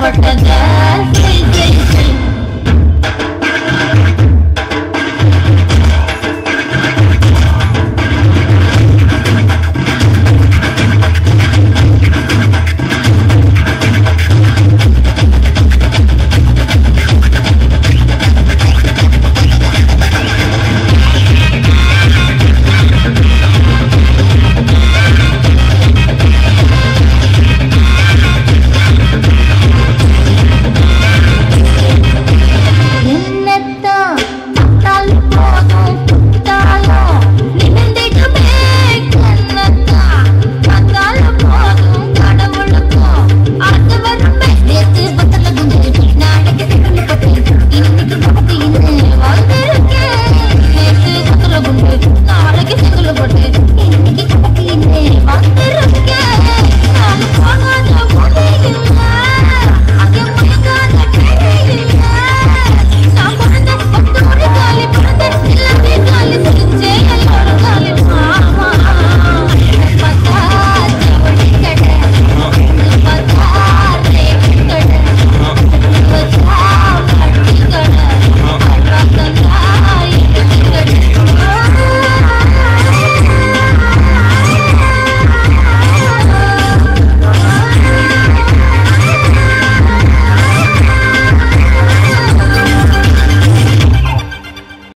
por tener